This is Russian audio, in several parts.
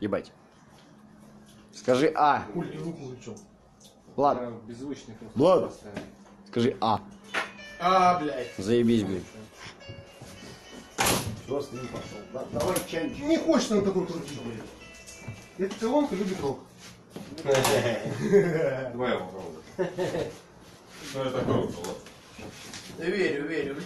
Ебать. Скажи А. Пульт и руку вычел. Влад, Я Беззвучный просто Влад. поставил. скажи А. А, блядь. Заебись, блядь. Просто не пошел. Да, давай чайник. Не хочет он такой крутить, блядь. Эта колонка любит рок. Давай я попробую. Что это такое было? Верю, верю.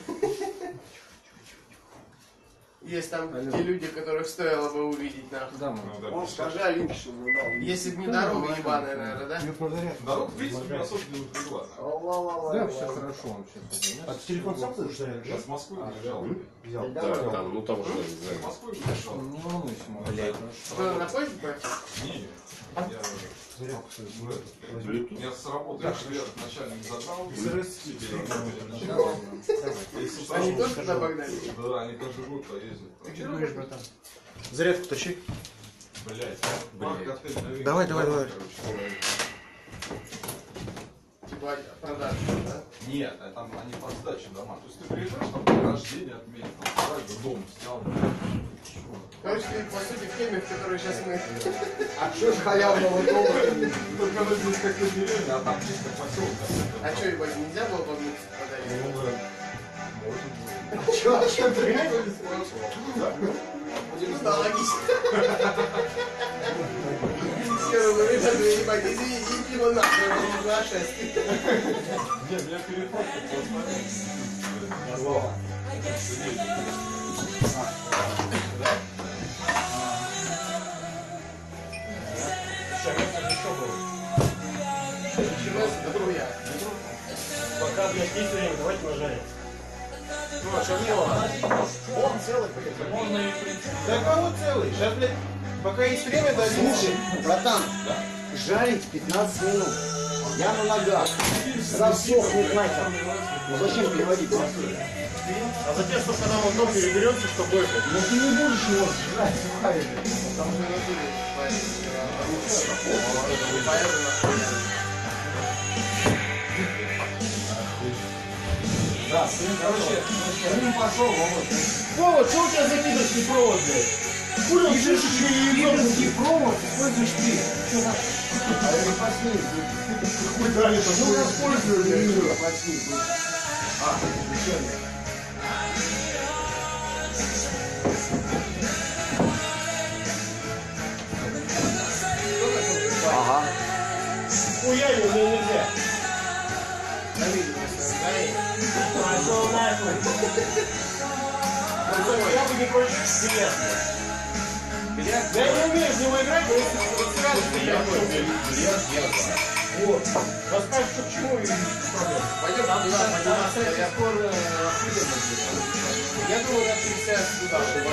Есть там те люди, которых стоило бы увидеть, нахуй. Да, мы. Ну, да. Он скажи он дал. Если бы не дорога ебаная, наверное, да? Идет на зарядку. Дорог, в принципе, особо не нужно. Ла-ла-ла-ла. Да, все хорошо он сейчас. А ты телефон сам зарядишь? Сейчас в Москву уезжал. Взял. Да, там, ну того же, не В знаю. Москву уезжал. Не волнуйся. Блядь. Что, на поезд поехал? Не, я этот, Я с работы начальник забрал. Да начал. ладно, давай. И с утра Они он- тоже туда погнали? Да, они каждый год поездят. Ты что думаешь, братан? Зарядку тащи. Блять, Давай, давай, давай. Типа продажи, да? Нет, а там они под сдачу дома. То есть ты приезжаешь, там день рождения отметил, там дом снял. Короче, ты, по сути, в теме, в которой сейчас мы... А что ж халявного дома? Только она здесь как то деревня, а там чисто поселка. А что, ебать, нельзя было погнуться подарить? Ну, да. Может быть. А что, а что ты? Да, логично. Скажу, ну, ребята, ебать, извините, иди его нахуй, он на шесть. Не, меня это я. Пока, блядь, есть время, давайте нажарим. Ну, а ладно? Он целый, блядь. Да кого целый? Сейчас, блядь, пока есть время, да, Слушай, братан, жарить 15 минут. Я на ногах. Засохнет нахер. Ну зачем переводить? А затем, что когда он дом переберется, что будет? Ну ты не будешь его жрать сухарь. Там же. Да, короче, сын пошел, Володь. Вова, что у тебя за пидорский провод, блядь? Курил шишечку и Пидорский провод используешь ты. А я не посмею. хуй дали, то Ну, воспользуюсь, я не посмею. А, нет. Ага. Хуя не мне нельзя. Пошел нахуй. Я бы не против бильярда. Я не умею в него играть, но если вот что я Вот. Расскажешь, что к чему и проблем. Пойдем туда, пойдем на сайт, я скоро охуенно будет. Я думаю, надо пересядь туда, чтобы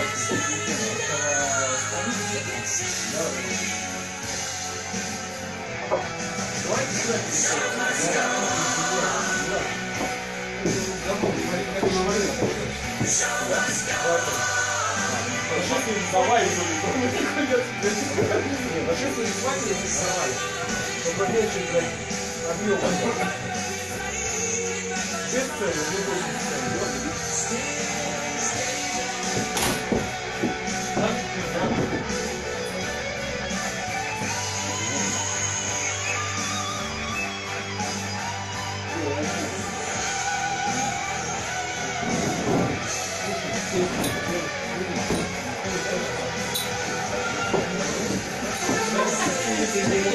Давай, Ошибку не хватит, не сорвали. Чтобы меньше, блядь, объема. Без цели, не будет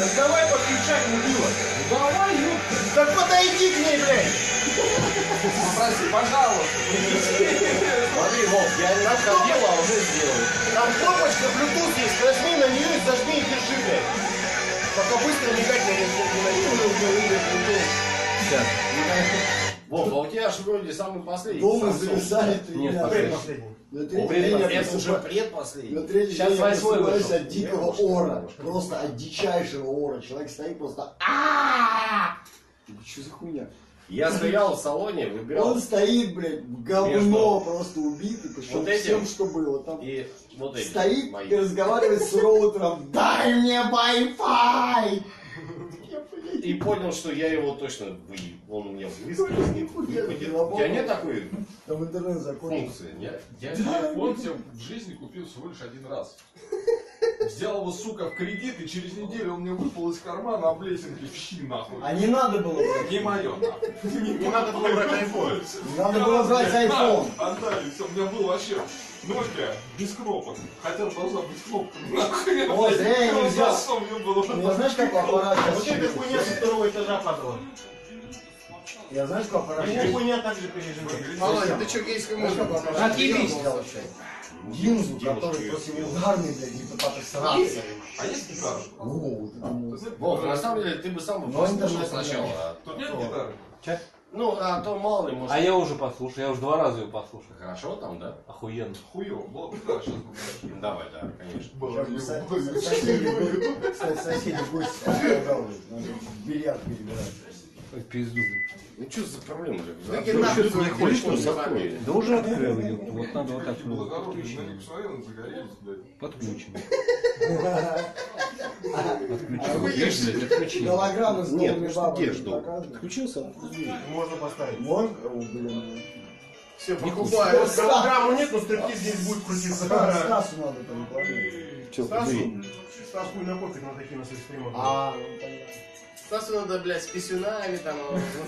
Да давай подключать мудила. Давай, ну, так подойди к ней, блядь. Попроси, пожалуйста. Смотри, Вов, я не ходил, а уже сделал. Там кнопочка Bluetooth есть, нажми на нее и зажми и держи, блядь. Пока быстро мигать не, не, Вов, а у тебя же вроде самый последний. Дома зависает и Нет, я- Предпоследний. На третий день я это уже просыпаюсь- предпоследний. На третий Сейчас день я восьмой просыпаюсь вышел. от дикого ора. Просто от дичайшего ора. Человек стоит просто Что за хуйня? Я стоял в салоне, выбирал. Он стоит, блядь, говно просто убитый, причем Вот этим? всем, что было. Там И вот стоит мои. и разговаривает с роутером. Дай мне Wi-Fi! И понял, что я его точно вы... Он у меня выскользнет, выпадет. У тебя нет такой Там интернет закончился. функции? Я телефон себе в жизни купил всего лишь один раз. Взял его, сука, в кредит, и через неделю он мне выпал из кармана, а блесенки в щи, нахуй. А не надо было, блядь. Не мое, нахуй. Не надо было брать айфон. Надо было брать iPhone. Отдали, все, у меня был вообще Nokia без кнопок. Хотя должна быть кнопка. Нахуй. О, зря я не взял. Что мне было? Ну, знаешь, какой аппарат Вот эта хуйня со второго этажа падала. Я знаешь, какой аппарат сейчас хуйня так же переживает. Володя, ты что, гейскую музыку Отъебись. Гинзу, который противоударный, блядь, типа папа сраться. А есть гитара? Вот музыка. Вов, на самом деле ты бы сам бы Но послушал интернет сначала. а Тут нет гитары? Ну, а то мало ли, может... А я уже послушал, я уже два раза ее послушал. Хорошо там, да? Охуенно. Хуёво. Была бы покажу. Давай, да, конечно. Соседи гости бильярд перебирать. Ой, пизду. Ну что за проблема же? Выкинь нахуй свой хочешь, телефон, что ебаный. закрой. Да уже открыл ее. Вот надо вот так ну, них подключено. Подключено. А блядь, отключено. Голограммы с Нет, ну что, жду. показывают. Включился? Можно поставить. Можно? Все, покупаю. Голограммы нет, но стриптиз здесь будет крутиться. Стас- Стасу надо там положить. Стасу? подожди. Стас хуй на кофе на такие на своих стримах. А, ну понятно. Стасу надо, блядь, с писюнами там.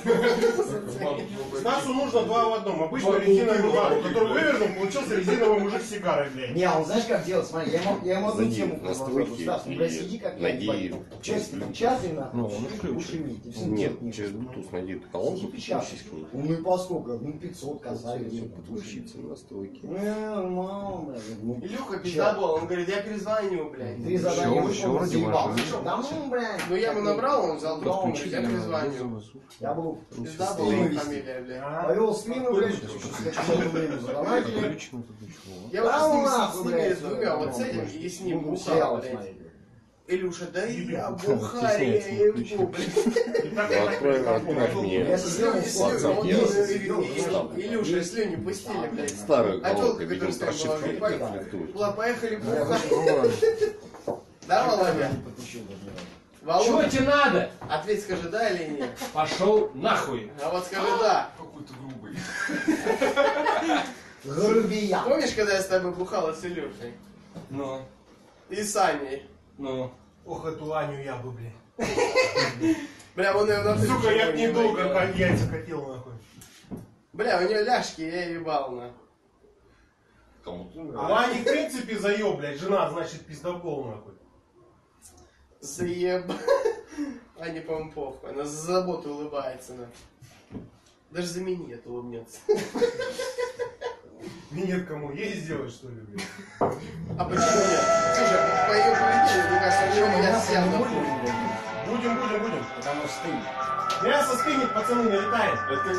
Стасу нужно два в одном. Обычно резиновый мужик, который вывернул, получился резиновый мужик с сигарой, блядь. Не, а он знаешь как делать? Смотри, я ему, я ему одну тему предложил. настройки Стас, ну, блядь, сиди как найди ебать. Час, и нахуй. Ну. Ушемить, все, Нет, нет, через Bluetooth найди эту колонку. Ну и по сколько? Ну 500 косарь. Все, подключиться настройки. Ну, мало, блядь. Ну, Илюха пиздобол, он говорит, я перезвоню, блядь. Три задания машина. Да ну, блядь. Ну я ему набрал, он взял Подключили я Стримы его вести. фамилия. Повел время задонатели. Подключено тут ничего. Я Да с ними, с с двумя, вот с ну, этим и с ним бухал, сериалы блядь. Илюша, да я. Ну, мне Я. Илюша, слюни пустили, блядь. А колонку, тёлка, видимо, с была, конфликтует. Ла, поехали бухать. Да, Володя? Чего тебе надо? ответь, скажи да или нет. Пошел нахуй. А вот скажи да. Какой-то грубый. Грубиян. Помнишь, когда я с тобой бухала с Илюшей? Ну, И с Аней? ну. Ох, эту Аню я бы, блядь. Бля, он ее на Сука, я б не недолго как яйца хотел, нахуй. Бля, у нее ляжки, я ебал, на. Кому-то А Ани, в принципе, заеб, блядь. Жена, значит, пиздобол, нахуй. Заеб. Аня, по-моему, похуй. Она за заботу улыбается, на. Даже за меня это улыбнется. Минет кому есть сделать, что ли, блядь? А почему нет? Слушай, по ее поведению, мне кажется, у нее я съел на. Будем, будем, будем. Потому что ты. Мясо стынет, пацаны, налетаем. Это как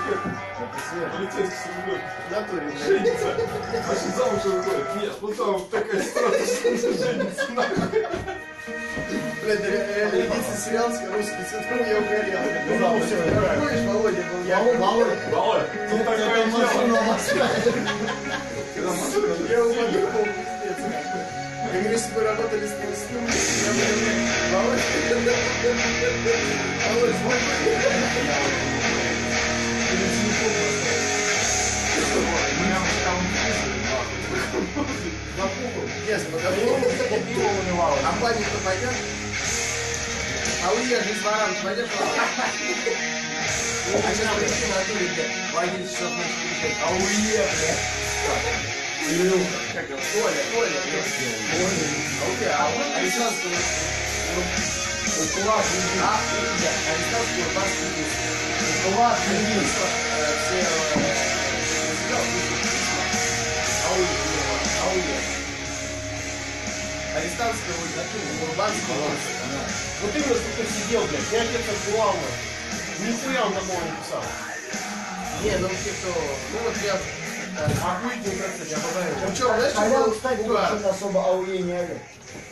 Это свет. полицейский с рублем. В натуре. Женится. Значит, замуж выходит. Нет, ну там такая ситуация, что женится. нахуй. Блядь, рядится сериал с русский синдром, я угорел. Ну, все. Помнишь, Володя был? Я Володя, тут такое это дело. машина Москва. Я нахуй. Я говорю, если бы работали с ним, я бы, Володя. Володя. Yes, подожди. А паник кто пойдет? А уехать из ворам пойдешь? А сейчас прийти на туре, блядь, в 11 часов ночи кричать, а уехали. Илюха, как его, Коля, Коля, блядь. А у тебя, а вот арестантского, Уклад, иди. а, иди. Э, Все, Арестантского, Урбанского, Вот именно, что ты сидел, блядь. Я отец отбывал. Нихуя он такого не писал. Не, ну те, кто... Ну вот я... э, Охуительно, кстати, обожаю его. Ну что, знаешь, А что я, был угар? особо ауе не орет.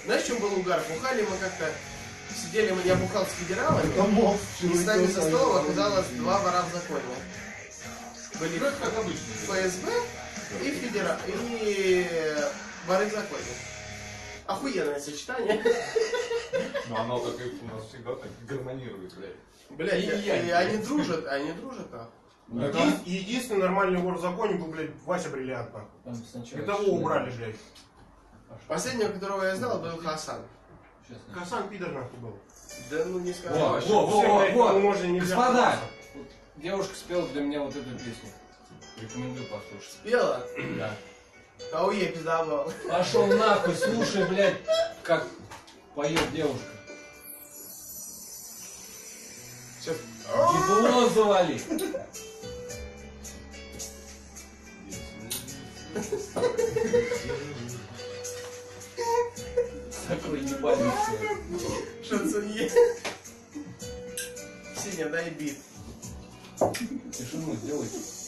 Знаешь, в чем был угар? Бухали мы как-то сидели мы, я бухал с федералами, мог. и с нами за столом оказалось два вора в законе. Были как обычно. ФСБ и федера... и воры в законе. Охуенное сочетание. Но оно так и у нас всегда так гармонирует, блядь. Блядь, И я. и они дружат, они дружат, а. Еди- Единственный нормальный вор в законе был, блядь, Вася Бриллиант. Там сначала И того убрали, блядь. Последнего, которого я знал, был Хасан. Сейчас, Касан пидор нахуй был. Да ну не скажу. Во, вообще во, во, блядь, во, можно нельзя Господа, касаться. девушка спела для меня вот эту песню. Рекомендую послушать. Пела? Да. Ауе, пиздобол. Пошел нахуй, слушай, блядь, как поет девушка. Сейчас. Ебло завали. Такой свой. Шансонье. Синя, дай бит. Тишину сделайте.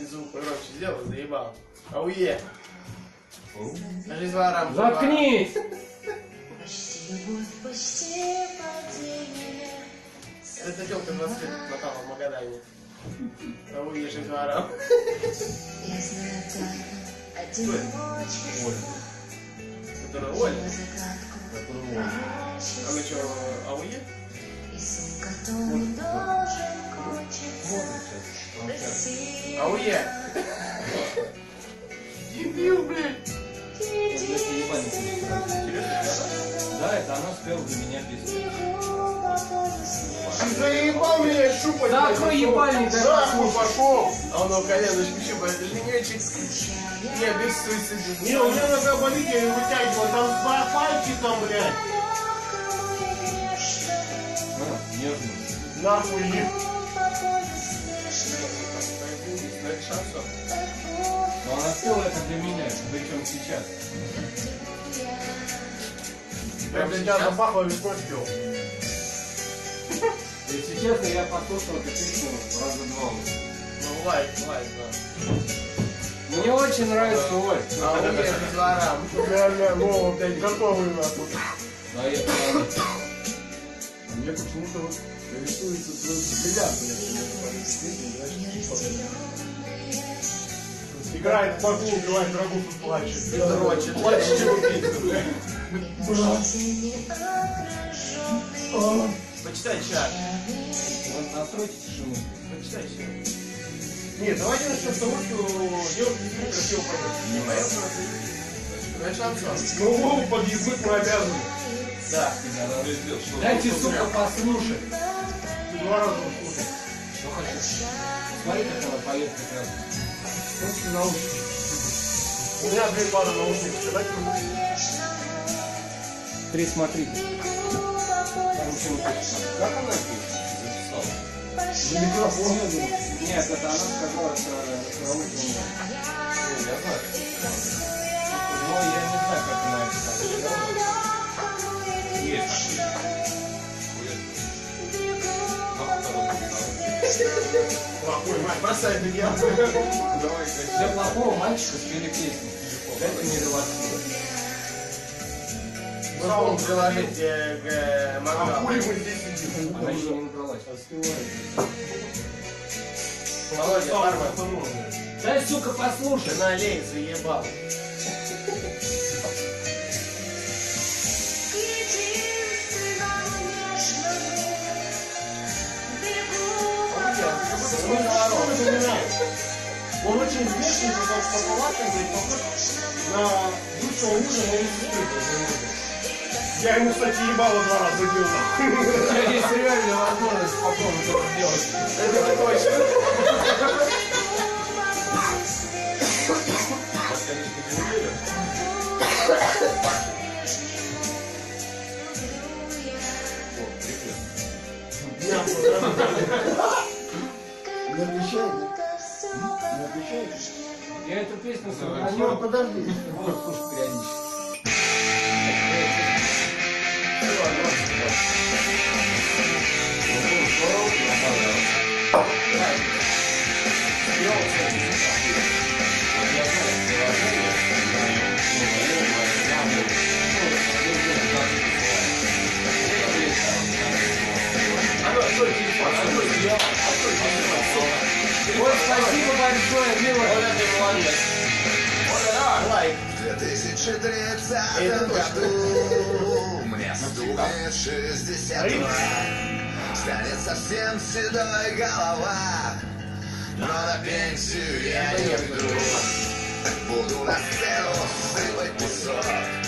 И звук погромче сделай, заебал. Ауе. Жизнь ворам. Заткнись! Это телка 20 лет мотала в Магадане. Ауе, жизнь ворам. Которая Оля. А ну что, Ауе? Ауе. Дебил, блядь. Да, это она спела для меня песню. Ты заебал меня щупать. Закрой блядь, ебальник, Нахуй пошел. А он коленочку щупает, это же не очень... Не, без суицида. Не, у меня нога болит, я ее вытягивал. Там два пальчика, блядь. А. Нахуй их. Это шансон. Но она спела это для меня, причем сейчас. Прям тебя запахло спел. Если честно, я послушал эту песню раза два. Ну, лайк, лайк, да. Мне очень нравится Оль. Ауе, без ворам. Реально, ну, блядь, готовый нахуй. Да, я правда. Мне почему-то вот рисуется твой взгляд, Играет в багу, убивает и плачет. Дрочит. Плачет его пиздец, блядь. Почитай чат. Настройте тишину. Почитай чат. Нет, давайте начнем с того, что девушка действительно красиво поет. Ну, под язык мы обязаны. Да. Дайте, сука, послушать. Два раза слушай. Что хочу. Смотри, как она поет прекрасно. Просто наушники. У меня две пары наушников. Давайте Три смотрите. Как она пишет? На микрофон. Нет, это она сказала, что караоке у меня. Я знаю. Но я не знаю, как она это Нахуй, мать. Бросай меня. Для плохого мальчика спели песню. Дайте мне релаксировать. Мы можем приложить к э, А хули мы здесь сидим? Она еще не набралась. Володя, Дай, сука, послушай. Налей, заебал. Он очень внешне, как пополаканный, похож на бывшего мужа моей сестры. Я ему, кстати, ебало два раза бил нахуй. У тебя есть реальная возможность попробовать это сделать. Это точно. Не отвечайте. Не отвечайте. Я эту песню Ну, сохранил. подожди. Вот, слушай, периодически. Ой, спасибо большое, милый. Оля, ты молодец. Лайк. В 2030 году мне стукнет 62 Станет совсем седой голова Но на пенсию я не уйду Буду на сцену сыпать песок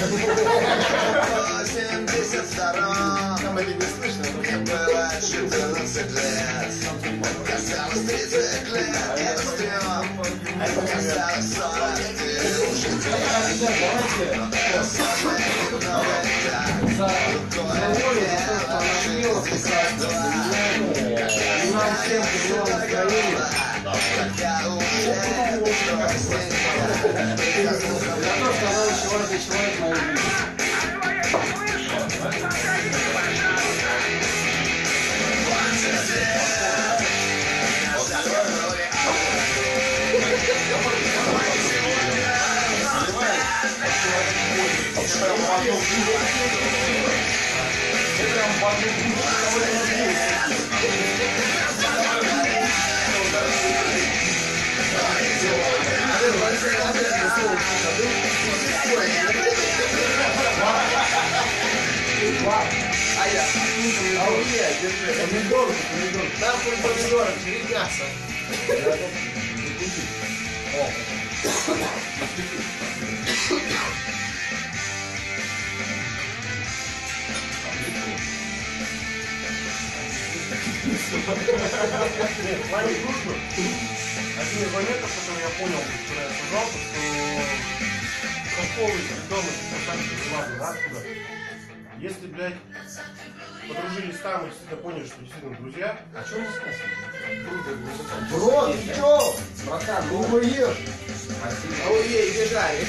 72 Там это не слышно. Мне было 14 лет. Казалось 30 лет. Это стрём. Это казалось 40 то, что она начала зачевать мою жизнь. Нахуй помидоры, бери мясо. Ваня Дружба, один из моментов, который я понял, когда я сказал, что Косковый дома сами ладно, да, откуда? Если, блядь, подружились там и действительно поняли, что действительно друзья, А что рассказывать? Бро, ты чё? Братан, ну ешь. А вы ей бежали.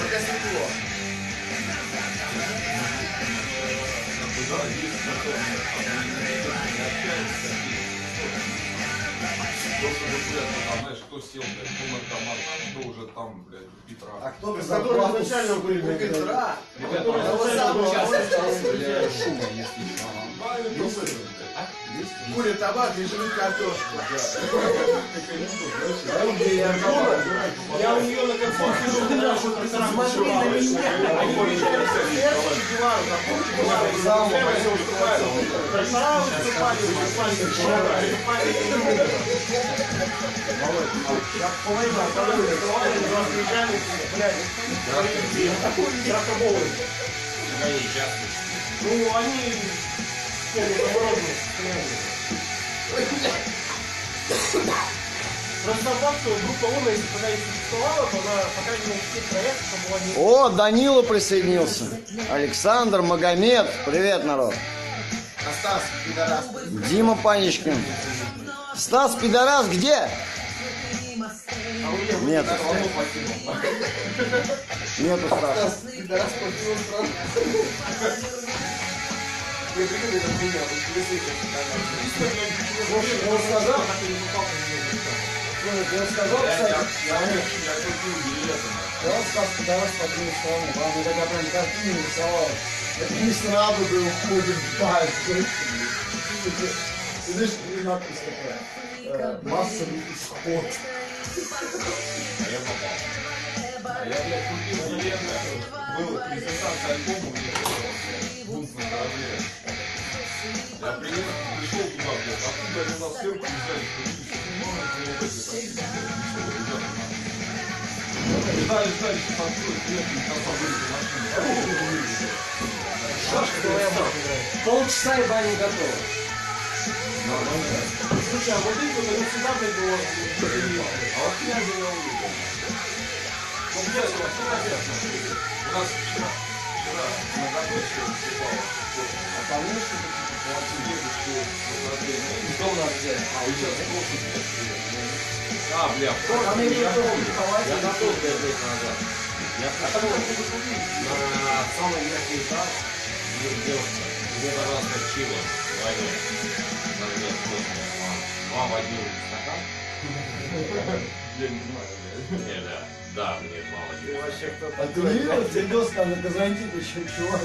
Пока светло. То, что вот, блядь, ну, там, знаешь, кто сел, блядь, кто наркоман, а кто уже там, блядь, у Петра. А кто с без которым зарплаты изначально были у друзья. Петра? Ребята, Который а вот изначально самый был час друзья. остался для шума, если Правильно, Куря табак и жрут картошку. я у нее на концерте сижу, когда что-то смотри на меня. Они приезжали Дивару, на кухне Дивару, все выступали. Профессора выступали, выступали, выступали, выступали. Я половину оставляю, открывали, и раз приезжали, блядь, красоболы. Ну, они О, Данила присоединился. Александр, Магомед. Привет, народ. Стас, пидорас. Дима Паничкин. Стас, пидорас, где? Нет. Нету Стаса. Покинул страну. Я прикинь, это меня, вот если Он сказал, он сказал, кстати, он сказал, пидорас покинул страну. Правда, когда прям картину нарисовал. Это не сразу бы уходит дальше. И знаешь, и надпись такая. э, Массовый исход. А я, блядь, купил билет, был презентация альбома, у меня бунт на. Откуда они нас сверху взяли, Ждали, ждали, что откроют дверь, и там побыли машины. Полчаса и баня готова. Слушай, а вот эти вот, они всегда, блядь, было... А вот князя я увидел. Ну, князь, у нас вчера, у нас вчера, вчера на готовке выступал. Вы сейчас просто... А, бля, я Я тоже помню. ховать. Я готов пять лет назад. Я пришел на самый верхний этаж, где девушка мне дала чила вдвоем. Размер просто два в один стакан. я не знаю, бля. Не, да, да, мне два в один. А ты видел видос там на Казантип еще чувак?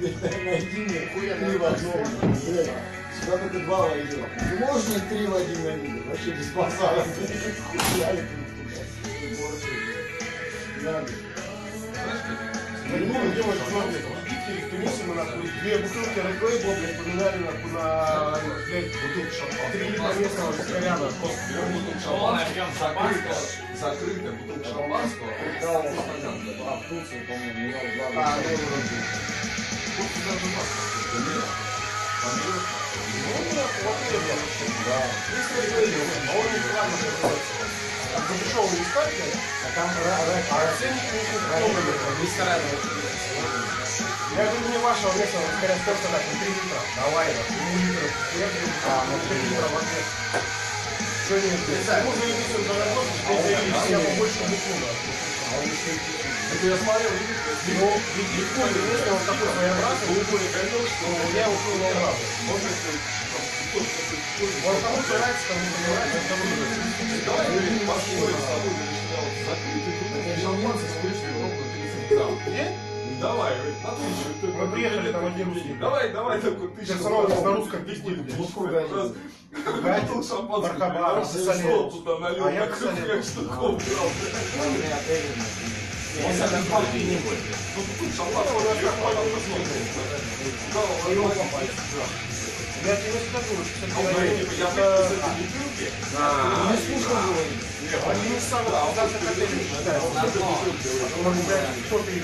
Найди мне три в одном. Сюда только два войдет. Мне три в один найти? Вообще без базара. Хуяли тут туда. Надо. Ну, делать Египте, в Тунисе мы нахуй две бутылки Label, блядь, поменяли нахуй на, блядь, бутылку шампанского. Три литра местного вискаря, нахуй. Берем бутылку шампанского, закрытая, бутылка шампанского. А, ну, вообще, Red Label, а он не. А А там ра- ра- а ценники не купил, Я говорю, мне вашего местного вискаря сколько, нахуй, три литра. Давай, нахуй, ну, литр. Я говорю, а, ну, три литра в ответ. Что нет, блядь? Ему заебись, он заработал, что я побольше бухну, нахуй. Это я смотрел, видишь, Ну, Виктория местного он такой своеобразный, глубокий конек, что но я его понял сразу. можно сказать, там, кто-то такой, Он кому-то нравится, кому-то не нравится, это выбор. Давай, говорит, пошли с тобой начинял закрытый бутылку шампанского, скорее ровно 30 грамм. Где? Давай, на тысячу. Ты Мы приехали, там один русский. Давай, давай, такой тысячу. Персонал на русском Раз, Солен. стол туда налил, А я, кстати, как штуков брал. Он за не. Ну, я как он. Я тебе скажу, что А он говорит, типа, я выпил из этой бутылки. А, один из самых азартных отелей считается. Он, блядь, кто ты?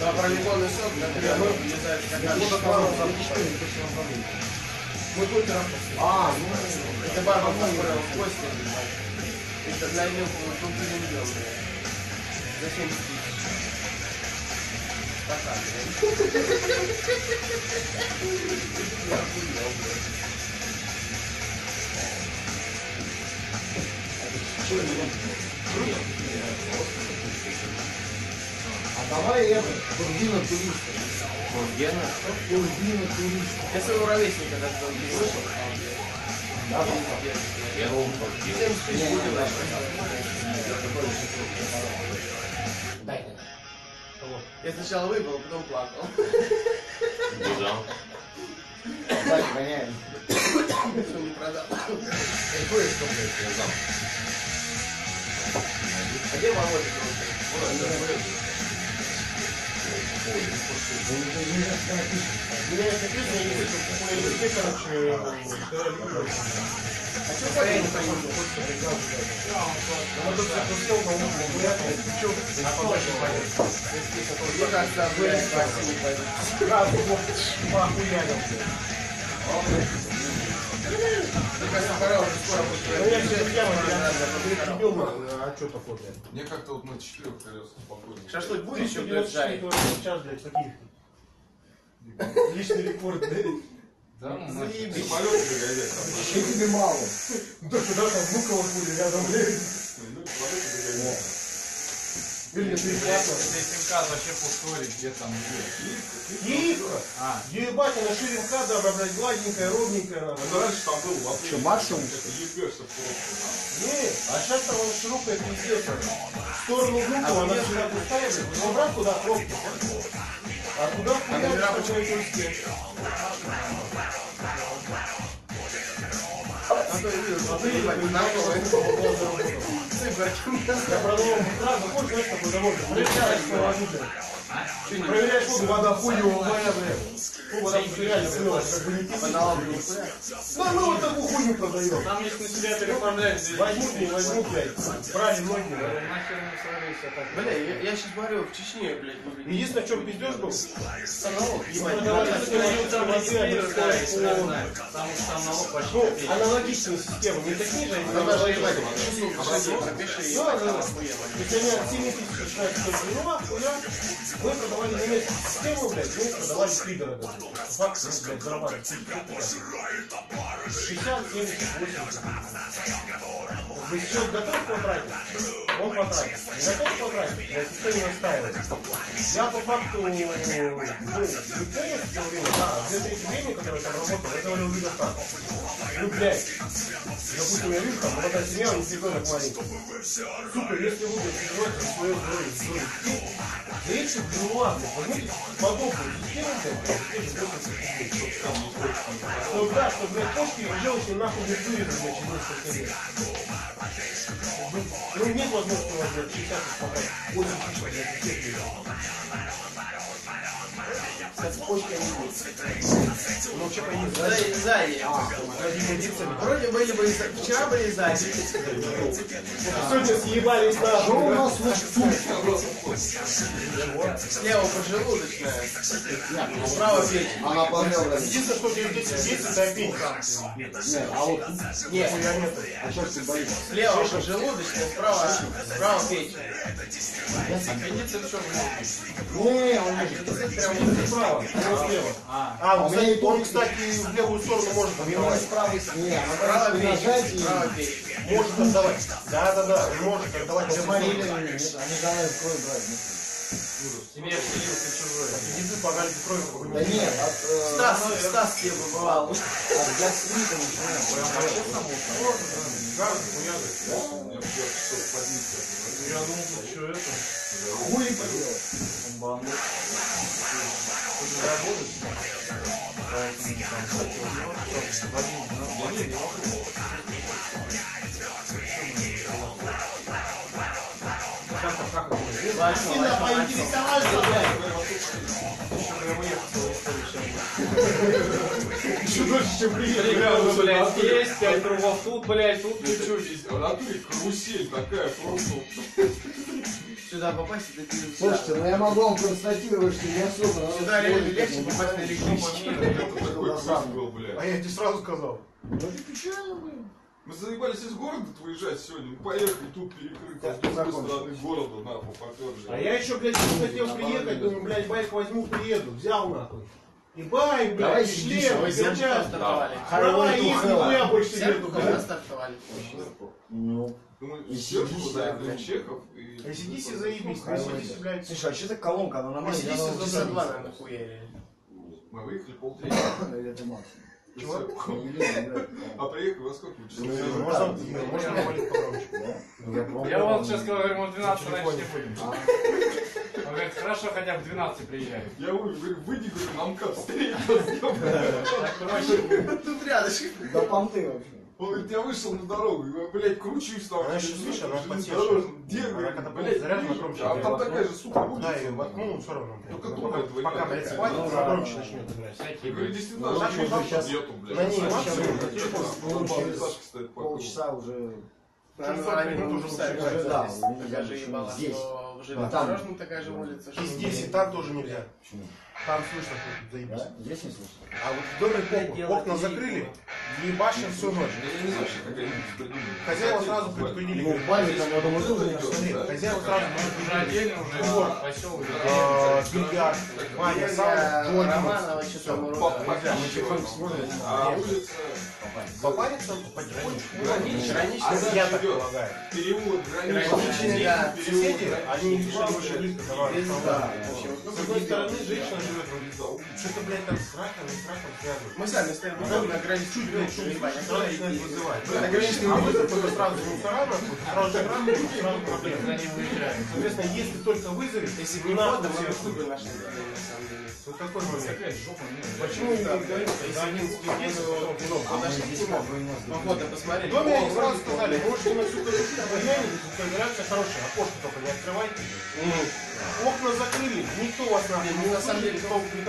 Да, проливной сок, да, бля, мы вот от вас запустили. Мы только А, ну, Это барба поставила в гости. Это для них вот тут не блядь. За 70 тысяч. Стакан, а давай это, турбина туриста. Тургена? Турбина туриста. Я своего ровесника даже там не слышал. Я думал, Тургена. Я сначала выпил, а потом плакал. Бежал. Так, гоняем. Что не продал. Какое что, блядь, я знал? А где Володя? Меня это песня, я не языке, короче, а. Мне кажется, не пойдет. Сразу, вот, поохуялил. Мне будет. А как-то вот на четырех колесах спокойнее. Шашлык будешь еще, блядь, 1094 жарить? километров в час, блядь, каких? Личный рекорд, блядь. Да, ну, Заебись. самолет загорелся. Еще тебе мало. Да куда там Внуково были рядом, блядь. Ну, самолет загорелся. Или ты. СМК вообще пустой, где там где? Киевка. А, Ебать, она ширинка, да, она, блядь, гладенькая, ровненькая. Это раньше там был вообще. Что, максимум? Это ебешься просто. Не, а сейчас там она широкая пиздец. В сторону Внуково она всегда пустая, блядь. Ну, брат, куда пробки. А куда А хуя? почему не русские? А то я видел, что ты, ебать, нахуй. Циферки. Я продавал сразу, хочешь, знаешь, такой довольно. Проверяешь свою воду, блядь. Проверяешь воду, вода хуевая, блядь. Ну, вода реально плёс, как бы не пиздец. Да, мы вот такую хуйню продаем. там лишь на себя переформляют. Возьмут, не возьмут, блядь. Брали многие, блядь. Нахер не свалился так. Бля, я, я сейчас смотрю, в Чечне, блядь. Единственное, в чем пиздеж был, Ебать, продавали Я такие не там воды, регистрировать, они да, стоят если я по- знаю. Потому что там налог почти Ну, иммунные системы не такие же, они там- ебать, да. То есть они от 7 тысяч начинают стоить минума, хуя. Мы продавали немецкую систему, блядь, мы продавали пригороды. По факту, мы, блядь, зарабатывали. 60, 70, 80. Вы сейчас готов потратить? Он потратит. Не готов потратить? Блядь, никто не настаивает. Я по факту, ну, вы помните то время, да, две трети времени, которое я там работал, это говорил Лига Стар. Ну, блядь, допустим, я вижу, там, молодая семья, у них ребенок маленький. Сука, если вы будете живете свое здоровье, здоровье, за эти дела, блядь, возьмите подобную систему, блядь, за те же 80 тысяч. Что, да, что, блядь, почки желчи нахуй не вырезать, блядь, через несколько лет. Ну, Ну, нет возможности у вас, блядь, 60 тысяч собрать. 8 тысяч, блядь, всех людей. Кстати, почки они есть. Ну, вообще, они Сзади, сзади. сзади годится. Вроде были бы, вчера были сзади. Сегодня съебались Что нахуй. у нас вот Слева поджелудочная, справа печень. Она померла. Единственное, что у тебя здесь есть, это а вот Нет, а что ты боишься? слева поджелудочная, справа, справа печень. Аппендицит что Не, он не Прям вот справа, не слева. А, А, у он, меня он, кстати, в левую сторону может отдавать. Справа справа печень. Может отдавать. Да, да, да, он может отдавать. Нет, они давай кровь брать. Тебе вселился чужой. Еды погали кровью. Да нет, от, э, Стас, Стас тебе бывал. от гастрита начинаем. Газ, хуяга. Я что позиция. Я думал, что это? Хуй поделать работать. Поэтому там, кстати, возьмем, что Вадим, у нас Сильно поинтересовался, блядь. Дольше, чем грамма, блядь, здесь, пять кругов тут, блядь, тут чуть-чуть. В натуре карусель такая просто. Сюда попасть, это ты Слушайте, ну я могу вам констатировать, что не особо... Сюда реально легче попасть на электричество. Такой был, А блядь. я тебе сразу сказал. Ну это печально, блин. Мы заебались из города выезжать сегодня. Мы поехали, тут перекрыто. С другой стороны города, нахуй, поперли. А я еще, блядь, не хотел приехать, думаю, блядь, байк возьму, приеду. Взял нахуй. И байк, Давай блядь, сиди, шлем, перчатки. есть, hell. нихуя больше нету, стартовали. Ну. Думаю, И Чехов, сидись, да, блядь. Чехов. и- сидите заебись, а сидите, блядь. Слушай, а что это колонка? Она нормально? Сидись Я за за два, хуяли. Мы выехали полтретьего. Это максимум? Чего? Блядь. А приехали во сколько вы часов? Ну, Можно, можно говорить погромче. Ну, я вот сейчас говорю, мы в 12 раньше не будем. Он говорит, хорошо, хотя бы в 12 приезжают. Я говорю, выйди, говорю, нам как Тут рядышком. Да понты вообще. Он говорит, я вышел на дорогу, я, блядь, кручусь там. Она еще, видишь, она подсевшая. Где, Она блядь, заряд на громче А там такая же, сука, Да, улица. и воткнул, все равно. блядь. Только Ну, дура этого Пока, блядь, хватит, она да, громче да. начнет. Я всякие действительно, Ну, а там сейчас нету, блядь. на ней через по Полчаса уже... Она Телефон они придут, уже уже. Да, Здесь у меня Такая же почему ебала, здесь. А там? там тоже нельзя. Почему? Там. Да? А Блядь, там, да? уже предупредили. отдельно уже Вот. поселок. А, Бильярд, Ваня, Юлия сауна, Джонни. Романова, что там По- урода. по- Нельзя, мы телефон не сможем. А улица... Попариться потихонечку. Граничный, граничный. Она Я так живет. полагаю. Переулок Граничный, граничный. да. переулок Соседи, граничный. они не давали. Да. С одной стороны, женщина живет, что-то, блядь, там с раком, с раком связывают. Мы сами стоим потом на границе. Чуть, блядь, шум ебать, сразу начинает вызывать. На границе А вызов это сразу же мусора, нахуй, сразу же рано, сразу проблема. Соответственно, если только вызовет, Если бы не вода, мы бы хуй бы нашли, на самом деле. Вот такой момент. Почему не говорим, что за 11 людей, потом кино? А нашли тему. Походу, посмотрели. Доме они сразу сказали, можете на всю буянить, изоляция хорошая, окошко только не открывайте. Окна закрыли, никто вас Не, ну, на самом деле, никого, не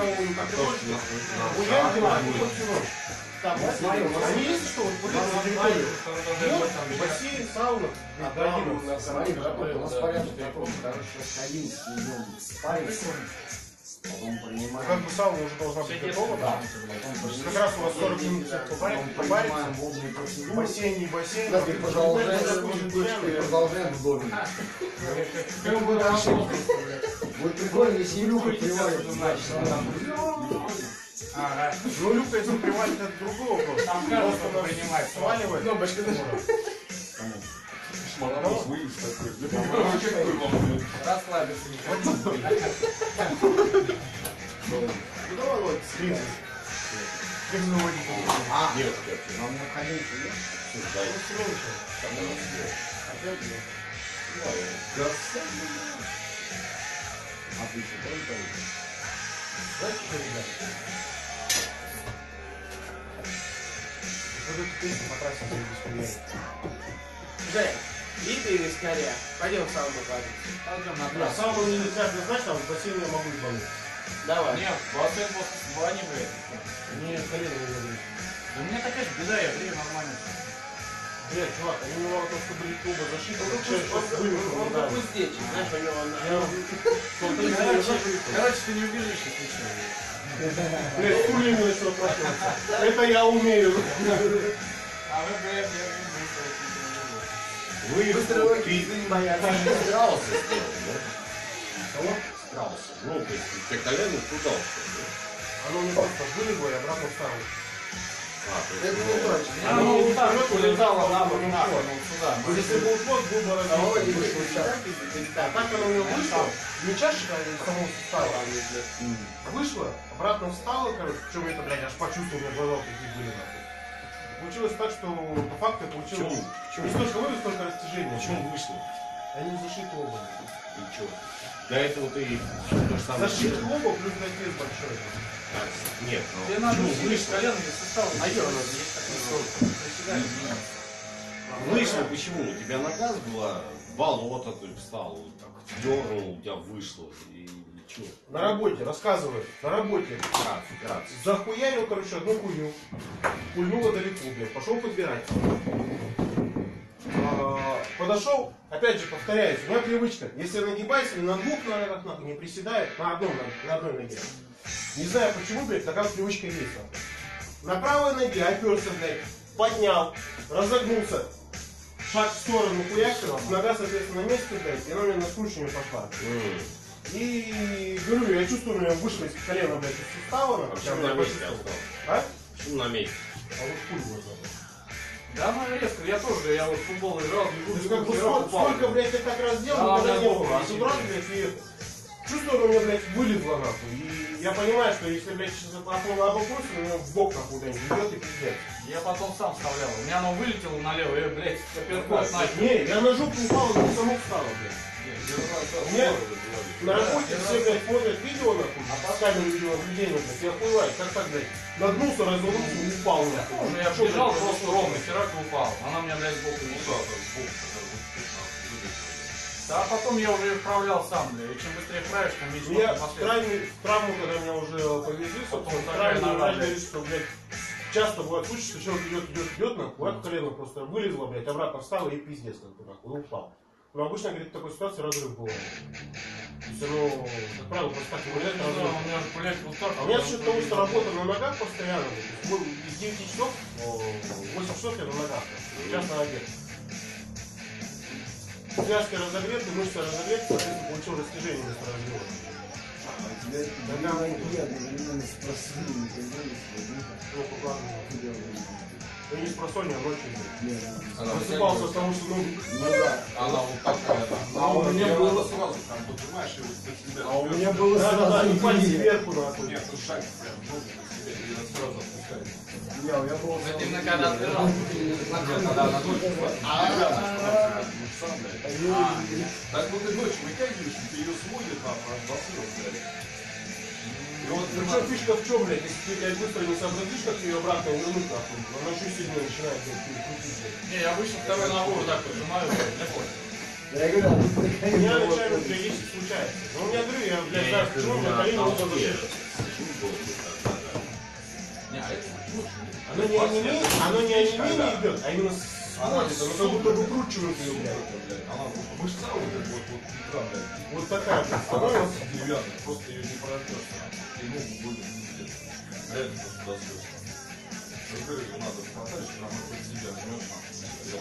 всю ночь. Там, вот, у нас Они есть что, вот вот это бассейн, сауна, А да, там у нас порядок такой, короче, с 11 идем париться, потом принимаем Как бы сауна уже должна быть готова. Да. Как раз у вас 40 минут. Понимаем водную процедуру. Бассейн, не бассейн. Ребята, продолжаем, продолжаем в доме. Как бы дальше. Вот прикольно, если Илюха привалит. Ага. Ну, Люка, если привалит, это другой вопрос. Там нас принимает. сваливает. Кнопочка Шматос выезд такой. Расслабиться Ну, давай вот скрин. А, Девушка, нам необходимо, нет? обсуждай. Ну, Семенович, Там надо сделать. опять же. Отлично, тоже поедем. Знаете что, ребят? Вот эту песню по трассе будет бесполезно. Жень, види вискаря. Пойдем в сауну на Да, он не однозначно, а в бассейне я могу избавиться. Давай. Нет, бассейн после бани, блядь. Мне колено не забыть. Да у меня такая же беда, я брею нормально. Блядь, чувак, они мало того, что были оба зашиты, Он как уздечек, знаешь, у него Короче, ты не убежишь, если что. Блядь, начал прощаться. Это я умею. А вы, блядь, я не. Вы ты не боятся. Страуса сделал, да? Кого? Страуса. Ну, то есть ты колено туда ушел, Оно мне просто вылегло и обратно встало. да? А, то есть, Это не точно. Оно вот так вот улетало на бок, нахуй, ну сюда. Если бы ушло, был бы А и А так оно у меня вышло, не чаще, а из самого сустава. там, Вышло, обратно встало, короче, причем это, блядь, аж почувствовал, у меня глаза такие были, нахуй. Получилось так, что по факту я получил Почему? не столько вывез, столько растяжения. Почему вышло? Они зашиты оба. Ничего. До этого ты то же самое делал. оба, плюс разрез большой. А, Нет, ну, Тебе надо почему усилить вышло? коленные суставы. А что у нас есть. Вышло почему? У тебя нога была, болото ты встал, так дернул, у тебя вышло. И ничего. На работе, рассказываю, на работе. Вкратце, вкратце. Захуярил, короче, одну хуйню. Пульнуло далеко, блядь. Пошел подбирать. А, Подошел, опять же, повторяюсь, у меня привычка. Если нагибаюсь, на двух ногах, нахуй, не приседаю, на, одном, на, на одной ноге. Не знаю почему, блядь, такая привычка есть. На правой ноге оперся, блядь, поднял, разогнулся, шаг в сторону хуякнул, нога, соответственно, на месте, блядь, и она у меня на скручивание пошла. М. И говорю, я чувствую, у меня вышло из колена, блядь, из сустава, А почему я на месте остался? А? Почему на месте? А вот хуй можно. Да, ну резко, я тоже, я вот в футбол играл, То бегу, есть, как бы, бегу, сколько, сколько, блядь, я так раз делал, Да, никогда да, не было. А раз, блядь, и. Чувствую, у меня, блядь, вылезло, нахуй. И я понимаю, что если, блядь, сейчас опорно на бок у меня в бок, нахуй, куда-нибудь идет и пиздец. Я потом сам вставлял. У меня оно вылетело налево, я, блядь, апперкот нахер. Не, я на жопу упал, и само встало, блядь. На работе все, блядь, смотрят видео, нахуй, а по камере видеонаблюдения, блядь, я охуеваю, как так, блядь, нагнулся, развернулся и упал, нахуй. Тоже я бежал, просто ровно, херак и упал. Она меня, блядь, сбоку не ушла. Да, а потом я уже вправлял сам, бля. И чем быстрее вправишь, тем меньше потом в травме, в травму, когда меня уже повезли, собственно, в травме блядь. говорит, что, блядь, часто бывает случай, что человек идет, идет, идет, нахуй, а колено просто вылезло, блядь, обратно встало и пиздец, нахуй, и упал. Но обычно, говорит, в такой ситуации разрыв. То есть, оно, как правило, просто так не Ну, вылезает, не знаю, разрыв. у меня же, блядь, вот так. А у меня за счет того, что работа на ногах постоянно, из 9 часов, о, 8 часов я на ногах, час на обед. Связки разогреты, мышцы разогреты, соответственно, получил растяжение вместо разрыва. А тебя это не одновременно с просыпанием не появилось, Ну, покладываю. Я не с просонья, а ночью. блядь. Она Просыпался от того, что, ну, Ну да. Она вот такая, да. А у меня было- сразу, понимаешь, и вот на себя. А у меня было да, да, да, сразу и пальцы сверху, нахуй. Нет, ну шаг прям на себя, и сразу опускается. Не, у меня было сразу именно две. когда отбирал. Когда на. Ну, сам, блядь. Так вот ты дочь вытягиваешь, и ты ее сводит, а блядь. И вот Причем фишка в чем, блядь, если ты, блядь, быстро не сообразишь, как ее обратно вернуть, нахуй, она еще сильнее начинает, блядь, крутить, блядь. Не, я обычно второй ногу вот так поджимаю, блядь, не понял. Я говорю, а тут У меня это. периодически случается. Ну, у меня, говорю, я, блядь, знаю, почему, у меня колено вот а. Оно не онемение, оно не онемение идет, а именно с А ходит, она как будто выкручивает ее, блядь. мышца вот эта вот, вот, Вот такая, становится деревянной, просто ее не прожжешь. Ногу будет, блядь, просто до надо что она под себя жмет, я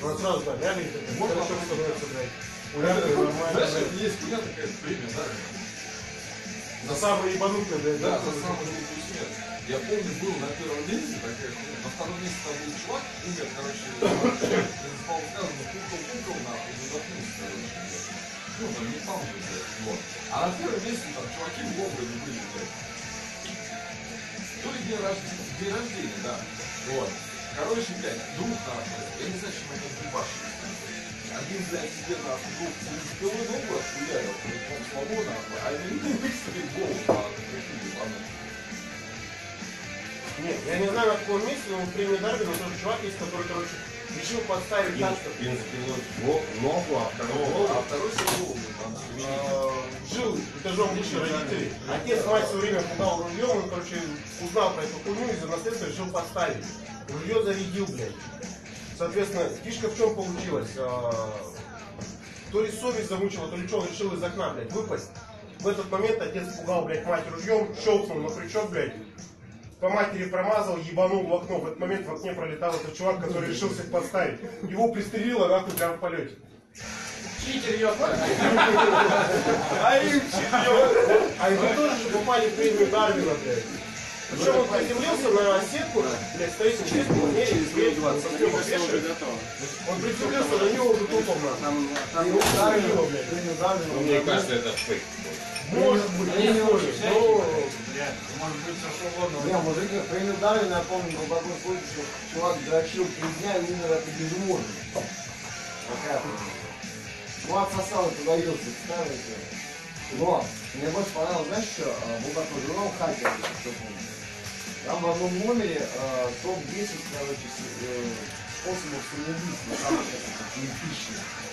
Ну, сразу, да, реально, вот хорошо становится, блядь. Уляга нормально, Знаешь, есть меня такая премия, да? За самое ебанутое, блядь, Да, за глупый смерть. Я помню, был на первом месте такая хуйня. На втором месте там был чувак, умер, короче, из спал сказано, пукал-пукал, нахуй, задохнулся, короче. Ну, там не там же, вот. А на первом месте там чуваки в образе были, блядь. То ли день рождения, день рождения, да. Вот. Короче, блядь, друг нахуй, я не знаю, чем они там ебашились. Один, блядь, себе нахуй друг целый ногу отхуярил, блядь, он слабо а они себе голову нахуй, прикинь, ебаный. Нет, я не знаю на каком месте, но в премии Дарвина тоже чувак есть, который, короче, решил подставить так, что Бензопилой в ногу, а второго А второй себе э, жил этажом выше родителей. Отец мать все время пугал ружьем, он, короче, узнал про эту хуйню и за наследство решил подставить. Ружье зарядил, блядь. Соответственно, фишка в чем получилась? Э, То ли совесть замучила, то ли что, он решил из окна, блядь, выпасть. В этот момент отец пугал, блядь, мать ружьем, щелкнул на крючок, блядь, по матери промазал, ебанул в окно. В этот момент в окне пролетал этот чувак, который решил всех подставить. Его пристрелило нахуй прямо в полете. Читер, ёпта. А им А его тоже же попали в премию Дарвина, блядь. Причем он приземлился на сетку, блядь, стоит на честном мере, дверь со съема вешает. Он приземлился, на него уже тупом нахуй. Там Его приземлило, блядь. Мне кажется, это фейк. Может быть, не может, всякие, но... блядь, может быть, все что угодно. Не, мужики, премию Дарвина, я помню, был такой случай, что чувак дрочил три дня и умер от безмозга. Такая. Ну, отсосал и подавился, представляете? Но, мне больше понравилось, знаешь что, А, был такой журнал Хакер, кто помнит. Там в одном номере э, топ-10, короче, э, способов самоубийства, неэпичных. И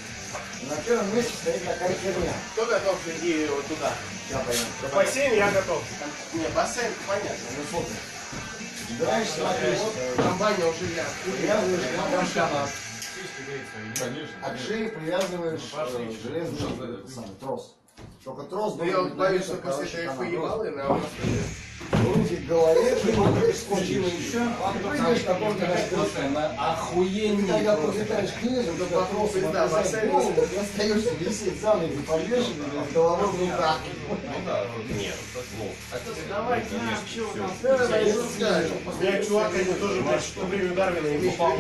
на первом месте стоит такая херня. Кто готов идти вот туда? Сейчас поймем. В бассейн я готов. Не, бассейн, понятно. Ну, слушай. Собираешь, смотришь, э, Там баня уже я. привязываешь прям канат. Конечно. А к шее привязываешь железный самый трос. Только трос Ну я вот боюсь, что после этой канат. ебалы на вас Руки к голове, прикрутишь скотчем и еще. И прыгаешь на том, когда ты Охуенный когда просто. книзу, Да, когда вокруг тросом всегда отрезать бассейн. голову, ты остаешься висеть за ноги подвешенный, с головой в руках. Ну да, Нет, ну, Давайте, конечно, чего всё. там? Да, я. Я чувак один тоже, в премию Дарвина не попал.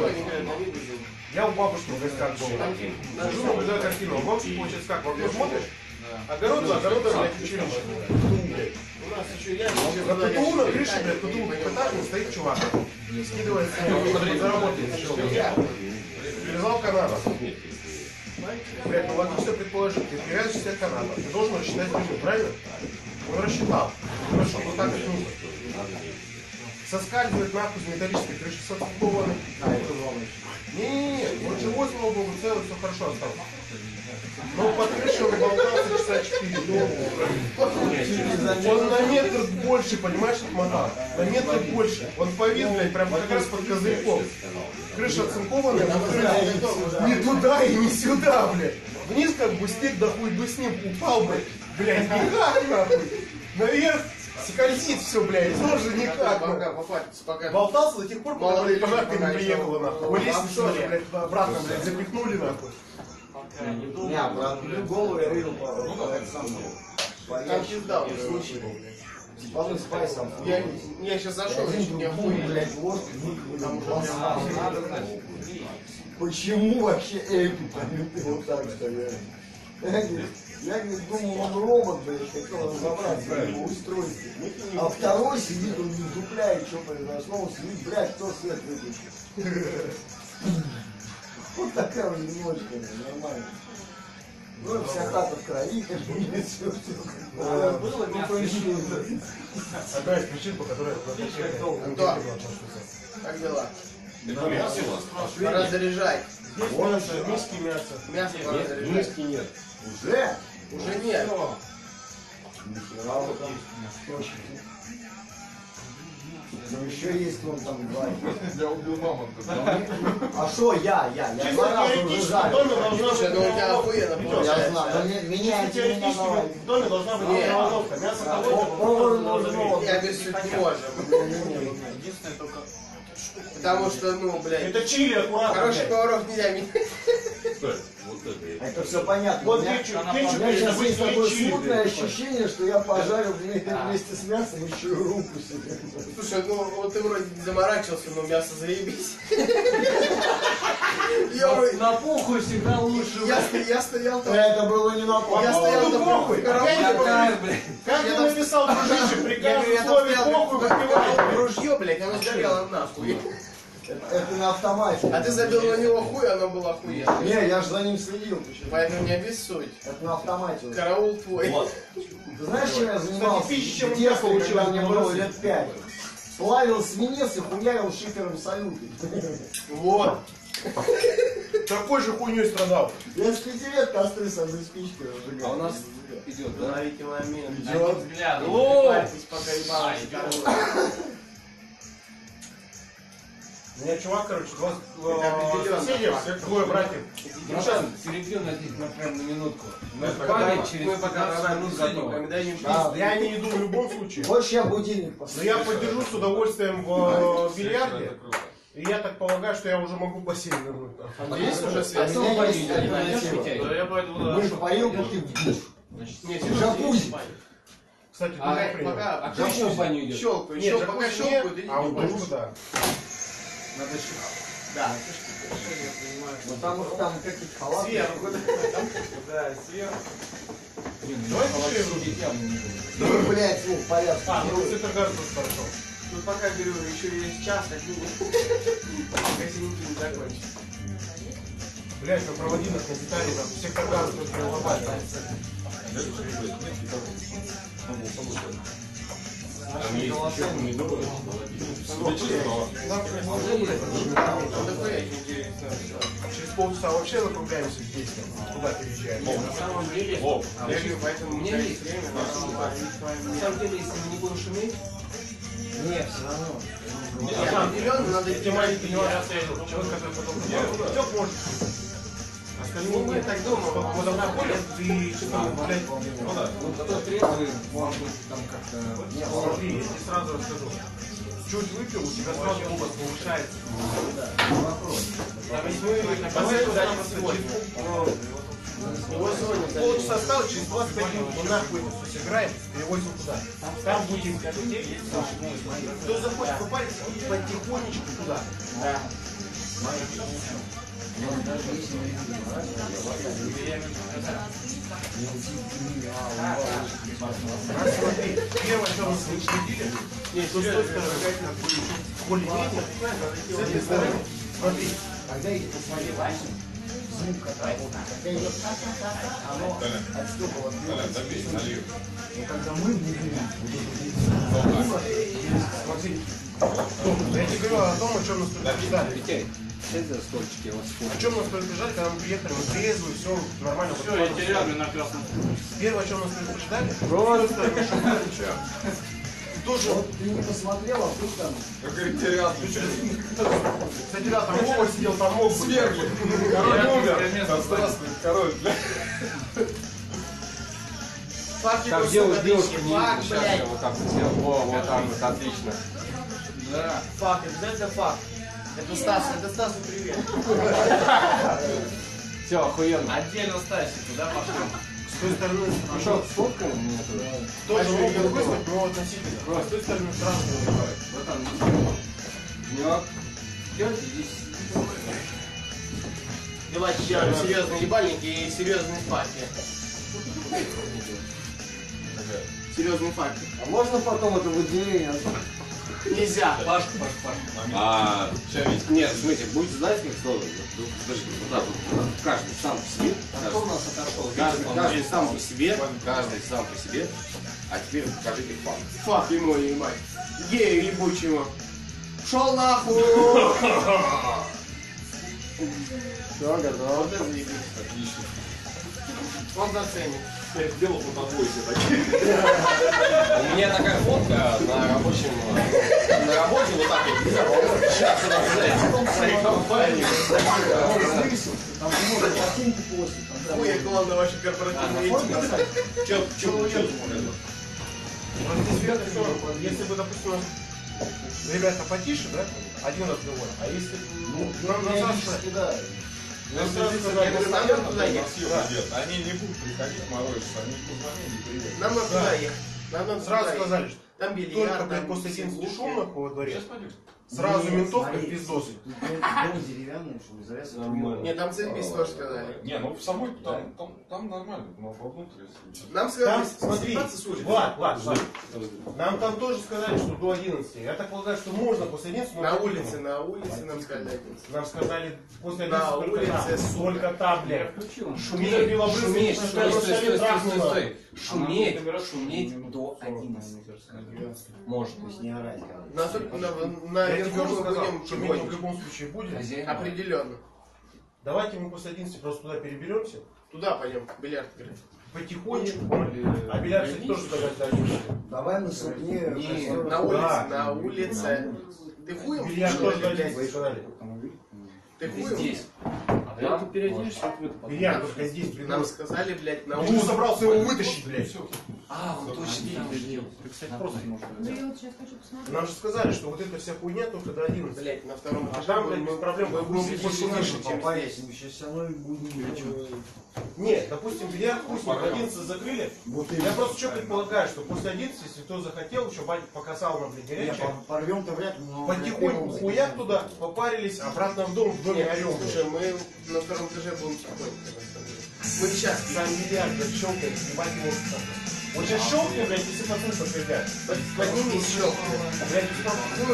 Я у бабушки в гостях был. Сижу, наблюдаю картину. А бабушка, получается, как, в окно смотришь? Огород за огородом, блядь, училище. блядь. У нас еще я На ПТУ на крыше, блядь, ПТУ стоит чувак. Скидывает с заработает. Перевязал канат. Блядь, ну логично предположить, ты привязываешь себе канат, ты должен рассчитать длину, правильно? Он рассчитал. Хорошо, ну так и нужно. Соскальзывает нахуй с металлической крыши социнкованной. А, это главное. Не-не-не, он живой, слава богу, целый, все хорошо осталось. Но под крышей он болтался часа четыре. Он на метр больше, понимаешь, отмотал. На метр больше. Он повис, блядь, прям как раз под козырьком. Крыша оцинкованная, но не туда и не сюда, блядь. Вниз как бы стик да хуй бы с ним упал, блядь. Блядь, никак нахуй. Наверх скользит все, блядь, тоже никак. Пока пока. Болтался до тех пор, пока пожарка не приехала, нахуй. лестницу блядь, обратно, блядь, запихнули, нахуй. Не, а про одну голову я видел по сам Там пизда уже случай был, блядь. Спайсом. Я, я сейчас зашел, я не охуел. блядь, ложь, Там уже прям Почему вообще а ты вот так стояли? Я, я говорит, думал, он робот, блядь, хотел разобраться в его устройстве. А второй сидит, он не дупляет, что произошло, он сидит, блядь, кто свет выключил. Вот такая вот немножечко, нормально. Ну, вся хата в крови, как бы, все, все. Было, не повезло. Одна из причин, по которой я Да. Как дела? Пора заряжать. Здесь мясо, миски мясо. Мясо пора заряжать. миски нет. Уже? Уже нет. Нихера вот там. Ну, еще есть вон там два. Я убил мамонта. А что я, я, я два раза уже жарил. ну. Я знаю, меняйте меня давай. в доме должна быть Не. микроволновка. Мясо того, повар нужно. Я без не можем. Единственное только... Потому что, ну, блядь, Это чили аккуратно. хороших поваров нельзя менять. Это. А все понятно. Вот У меня- кетчуп, Она У кетчуп, меня сейчас есть такое смутное ощущение, что я пожарил вместе, вместе с мясом еще и руку себе. Слушай, ну вот ты вроде не заморачивался, но мясо заебись. Я, На- похуй всегда лучше. я, я стоял там, Это было не на А я стоял там похуй. Как Я ты написал, дружище, я приказ я в слове похуй как выпивай. ружье, блядь, оно сгорело нахуй. Это на автомате. А ты забил на него хуй, оно было охуенно. Не, я же за ним следил. почему? Поэтому не обессудь. Это на автомате. Караул твой. Вот. Ты знаешь, чем я занимался? детстве, получилось, когда мне не было лет пять. Плавил свинец и хуярил шифером салюты. Вот. Такой же хуйней страдал. Я с пяти лет костры с одной спичкой А разжигал. у нас идет, да? Ловите момент. Одним взглядом. Парьтесь, пока ебало А, не идёт. короче. У меня чувак, короче, два соседей, двое братьев. Братан, перебью на них на прям на минутку. Мы в пока- память через Мы пока 15 рано минут им Да. Я не иду в любом случае. Больше я будильник Но поставлю. я поддержу с удовольствием в э, бильярде. И я так полагаю, что я уже могу в бассейн вернуть. А есть уже А связь? у меня есть. Да я пойду Мы туда. в парилку, ты в душ. Не, Джакузи. Кстати, А, принял? Пока, А кто еще в баню идет? щелкаю, Нет, щелкаю, пока щелкаю, нет, ты а не в будешь. душ, да. Надо еще. Да. Ну там, там какие-то халаты. Сверху. Да, сверху. Блин, Давай ну, сидеть явно не буду. Ну, блядь, ну, порядок. А, ну это гораздо хорошо. Ну пока, говорю, еще есть час, так не Пока синяки не закончатся. Блять, мы проводим их на детали, там, всех. Там есть еще помидоры. Ну такое интересно. Через полчаса вообще закругляемся здесь, куда переезжаем. На самом деле, поэтому У меня есть время, На самом деле, если мы не будем шуметь, Нет, все равно. деле. Определенно надо делать. нюансы, человек, который потом... Тёп может. Остальные Ну, мы нет. так думаем. Вот ты что-то, блядь, ну да. ну кто трезвый, может быть, там как-то... Смотри, я тебе сразу расскажу. Чуть выпил, у тебя сразу голос повышается. А ведь мы на Давай концерт туда завтра сегодня. Его сегодня Полчаса осталось, через 25 минут мы нахуй сыграем, перевозим туда. Там будем Кто захочет попариться, потихонечку туда. Смотри, первое, что мы следили, не, что с той стороны, более-менее, с этой стороны, смотри, Когда идет, посмотри. Когда идет оно от. Я тебе говорю о том, о чем нас предупреждали. О чем нас предупреждали, когда мы приехали, мы трезвые, все нормально. Все, я теряю на красном. Первое, о чем нас предупреждали, Просто. Тоже, Вот ты не посмотрел, а вдруг там Как говорит, терял. кстати, да, там Вова сидел, там быть. Свергли. Король умер. Да здравствует король. его девушка, девушка не. Сейчас я вот так вот сделал. Во, вот так вот, отлично. Да. Факт, обязательно факт. Это Стас, это Стасу привет. Все, охуенно. Отдельно Стасику, да, пошлем. С той стороны, Ну что, сфоткаем тоже могут вызвать, но относительно. С той стороны сразу вызывают. Братан, здесь? Давайте сделаем серьезные ебальники и серьезные факты. Серьезные факты. А можно потом это выделение? Нельзя. Паш, Паш, Паш. А, нет, смотрите, будете знать, как слово? Подожди, вот так вот, каждый сам по себе. Кто у нас отошел? Каждый, каждый сам по себе, каждый сам по себе. А теперь покажите факт. Фак ему ебать. Гею ебучего. Шел нахуй. Все, готово. Вот это заебись. Отлично. Он заценит. Я сделал фотоплойся такие. У меня такая фотка на рабочем, на работе вот так вот нельзя общаться на в своей компании. Там можно картинки постить. там прям- Хуя главное ваша корпоративная этика. Че, че, че? Вот если бы, допустим, ребята потише, да, один разговор, а если Ну, нам на периодически, да. нам сразу Я сказали, говорю, нам надо туда ехать. Они не будут приходить морозиться, они позвонили, привет. Нам надо Да. туда ехать. Нам надо сразу туда сказали, что Там только, бильярд, там после 11 сингулки. шумных во дворе, Сейчас пойдем. Сразу Нет, ментовка смотри, пиздосы. Тут дом дом деревянный, что ли, завеса Нормально. Нет, там заебись тоже сказали. Не, ну в самой там, там, там нормально, но вовнутрь, если... Нам сказали, Там, смотри, с улицы. Влад, Влад, Влад, нам там тоже сказали, что до 11. Я так полагаю, что можно после 11, но На улице, на улице нам сказали 11. Нам сказали после На 11 только улице, там. сука. Только там, блядь. Шуметь, белобрысый, Шуметь, что стой, на стой, столе стой, стой, трахнуло. стой. Шуметь, шуметь до 11. Может. То есть не орать. На, на, на Я тебе уже сказал, минимум в любом случае будет. Хозяин. Определенно. Давайте мы после 11 просто туда переберемся. Туда пойдем, бильярд играть. Потихонечку. А бильярд, кстати, тоже догадались. Давай на сукне Не. На улице, Да. на улице. Ты хуем Бильярд тоже. Ты Ты хуем? здесь. А ты переоденешься, вот в это потом. Бильярд только здесь, Нам придумал. сказали, блядь, на Ты улице. собрался его вытащить, блядь. А, он точно там. Ты, кстати, просто можешь Да я вот сейчас хочу посмотреть. Нам же сказали, что вот эта вся хуйня только до 11. Блядь, на втором А этаже там, будем- блядь, без проблем мы будем будем больше выше, чем здесь. мы сейчас все равно будем Нет, допустим, бильярд пусть мы в 11 закрыли. Вот Я просто что предполагаю, что после 11, если кто захотел, еще батя покасал на блядь, Не, горячее, по- порвем-то вряд ли, потихоньку хуяк туда, попарились, обратно в дом, в доме орем. слушай, мы на втором этаже будем деле. Мы сейчас, Сам бильярд, блядь, щелкает, ебать его. Вот сейчас щелкнет, блядь, если пацаны подтвердят. поднимись, щелкни. Блядь,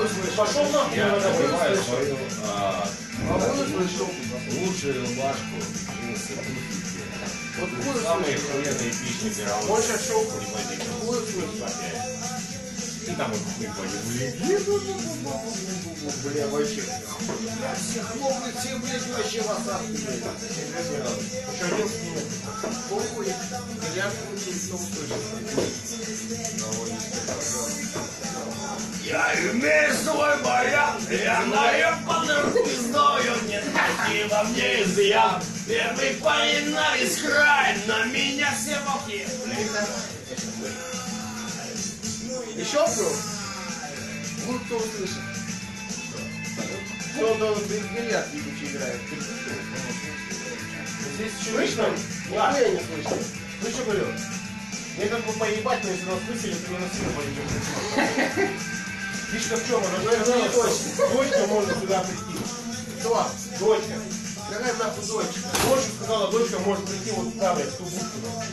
услышишь. пошел нахуй, Я было. свою лучшую рубашку. джинсы. Вот хуй Самые услышишь. охуенные пищи мировой. Не пойди. Хуй услышишь. И там вот хуй пойди. Бля, вообще. Все хлопают, все, блядь, вообще в осадке, блядь. Еще 11 минут. Похуй. Крутить, все услышишь. Я имею свой баян, я наебанным пиздою, нет мотива мне изъян. Первый поина из край, на меня все волки. Еще был? Вдруг кто услышит. Кто в бильярд ебучий играет. Здесь Слышно? Нихуя не слышно. Ну что говорю? Мне как бы поебать, но если нас выселят, то не насильно пойдем. Фишка в чем? Она Ну, же сказала, точно. дочка может сюда прийти. Кто? Дочка. Какая нахуй дочка? Дочка сказала, дочка может прийти вот туда, блядь, в ту будку.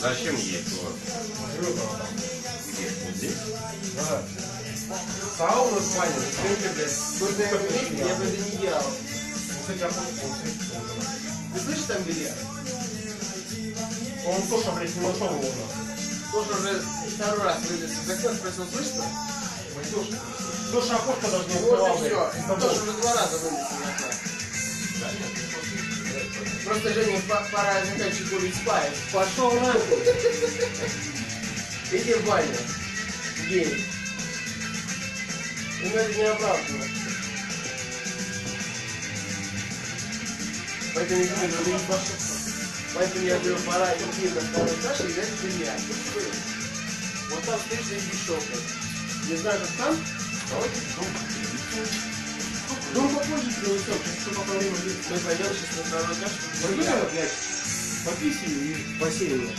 Зачем? Живет она там. Где? Вот здесь? Да. Сауна в бане, Ты, блядь, только я бы вместе, я бы это не делал. Кстати, охотник, он встретился. Ты слышишь там бильярд? Он тоже, блядь, не нашел его у нас. Тоже уже второй раз вылез из окна, спросил, слышно? Тоша. Тоша окошко даже не Вот открывал, и блядь. Тоже уже два раза вылез из окна. Просто Жене па- пора заканчивать курить спать. Пошел нахуй. Иди в баню. Гей. Ну это не оправдано. Поэтому я говорю, не пошел. Поэтому я говорю, пора идти на второй этаж и взять бильярд. Вот там стоишь и щелкаешь. Не знаю, как там. Дом. Дом попозже принесем, сейчас что по время есть. Мы пойдем сейчас на второй этаж. Это, блядь, пописи и бассейн.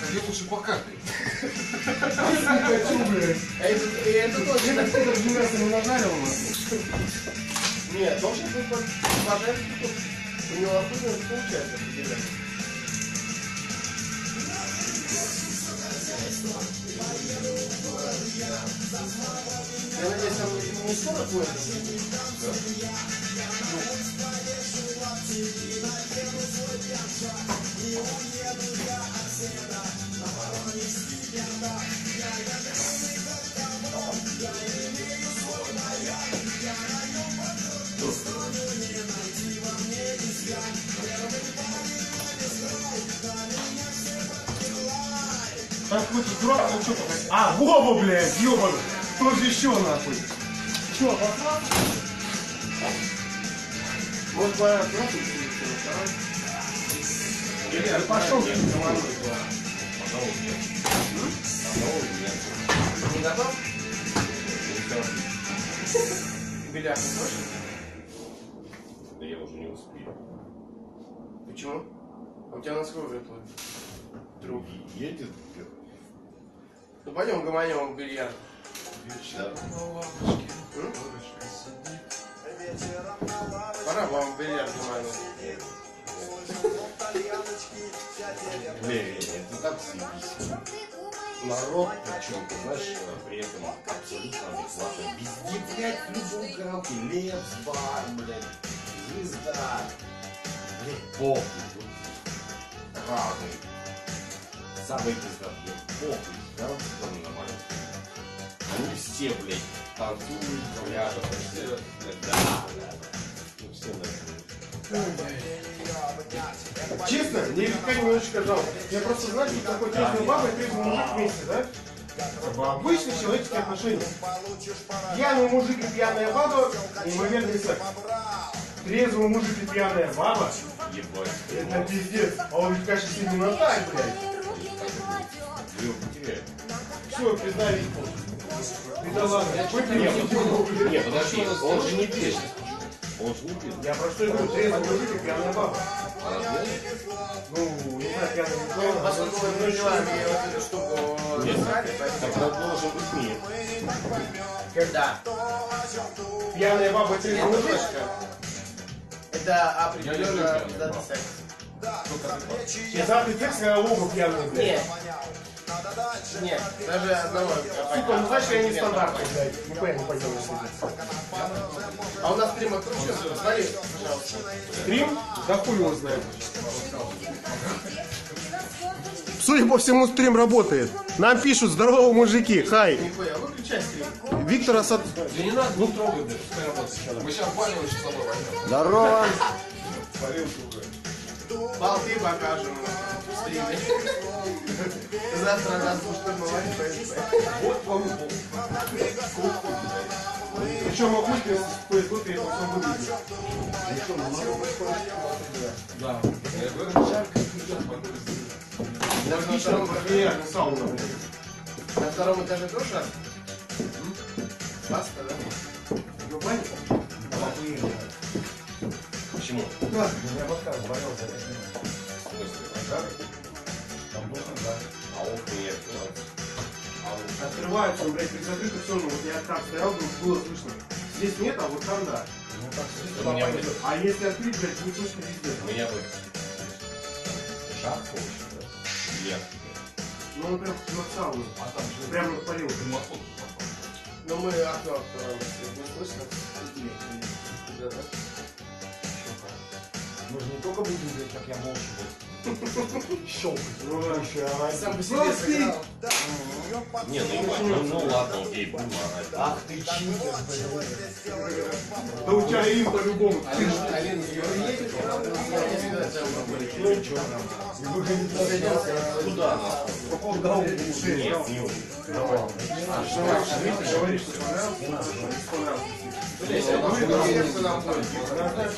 Ходи лучше покакай. А это, и это точно. Это же мясо не нажарил у нас. Нет, должен был пожарить У него охуенно получается определенно. Я надеюсь, там не 40 будет? Да. Там какой-то дурак, ну что пока. А, Вова, блядь, ёбаный. Кто же еще нахуй? Че, послал? Может, нахуй? Да пошел ты, командуй. Не готов? Беляк, не хочешь? Да я уже не успею. Почему? А у тебя на сколько твой друг? Едет Ну пойдем гомонем в бильярд. Пора вам в бильярд. Блин, это так заебись. Народ, причем, ты знаешь, при этом абсолютно адекватно. Везде, блядь, в любом караоке. Лепс, бар, блядь, звезда. Блядь, похуй. Вот Разный. Самый пиздатый. Похуй. Караоке там нормально. Они все, блядь, танцуют, блядь, да, да, да. Ну, все. Честно, мне Витька немножечко жалко. Я просто знаю, что такое трезвая баба и трезвый мужик вместе, да? Как бы Обычные человеческие отношения. Пьяный мужик и пьяная баба – неимоверный секс. Трезвый мужик и пьяная баба Ебать. – это пиздец. А у Витька сейчас именно Все. Бедолага. Выпей Нет, его. Не, подожди, он же не пьет. Он же не пьет. Я про что говорю, трезвый мужик и пьяная баба. Ну, не знаю, пьяный не Ну, пьяный, поскольку делаем ей вот эту штуку Нет. искали, Тогда должен быть мир. Когда? Пьяная баба трезвый мужик. Это определенно дата секс. И завтра текст, когда оба пьяные, блядь. Нет. Нет, даже одного. Сука, ну значит я не стандартный, блядь. Не пойму, пойдем А у нас стрим отключен. Смотри, пожалуйста. Стрим? Да хуй его знает. Судя по всему, стрим работает. Нам пишут, здорово, мужики, хай. Виктор Асад... Да не надо, ну трогай. Мы сейчас баню еще с тобой. Здорово. Болты покажем в стриме. Завтра нас штурмовать ФСБ. Вот вам. Причем Акульки в Facebook это все выглядит. Да. Я жарко, сейчас пойду. Отлично, нереально сауна. На втором этаже тоже? Баста, да? Почему? Да, меня Бахтар звонил за пять минут. В смысле? Там был да. А окна не открываются. Открываются, он, блядь, при закрытых все, ну вот я там стоял, ну, было слышно. Здесь нет, а вот там да. Ну так У меня будет. А если открыть, блядь, не слышно везде. У меня бы жарко очень, да? Я. Ну он прям на сауну. А там же Прям парил. Ну мы окно если не слышно. Да, да. Мы же не только будем делать, как я молча буду. Щелкать. Ну да. Еще и орать. Сам по себе сыграл. Не, ну, ну, ну ладно, окей, будем орать. Ах ты читер. Да у тебя им по-любому. Алина, Алина? Ну ничего. И выходит на связь. Куда? Да, он Нет, не умер. Ты говоришь, что? Не